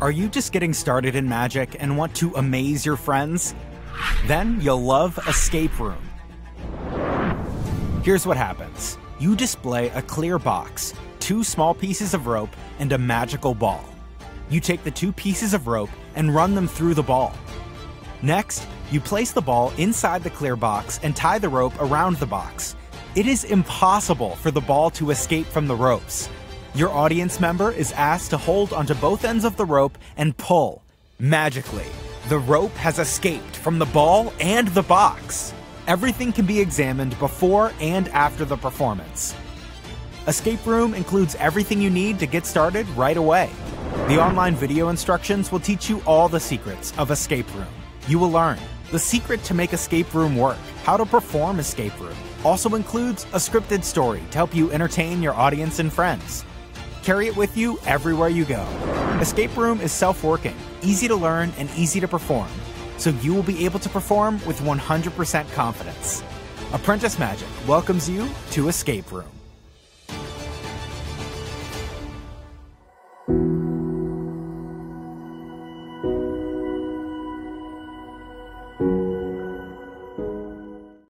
Are you just getting started in magic and want to amaze your friends? Then you'll love Escape Room. Here's what happens you display a clear box, two small pieces of rope, and a magical ball. You take the two pieces of rope and run them through the ball. Next, you place the ball inside the clear box and tie the rope around the box. It is impossible for the ball to escape from the ropes. Your audience member is asked to hold onto both ends of the rope and pull. Magically, the rope has escaped from the ball and the box. Everything can be examined before and after the performance. Escape Room includes everything you need to get started right away. The online video instructions will teach you all the secrets of Escape Room. You will learn the secret to make Escape Room work, how to perform Escape Room, also includes a scripted story to help you entertain your audience and friends. Carry it with you everywhere you go. Escape Room is self working, easy to learn, and easy to perform, so you will be able to perform with 100% confidence. Apprentice Magic welcomes you to Escape Room.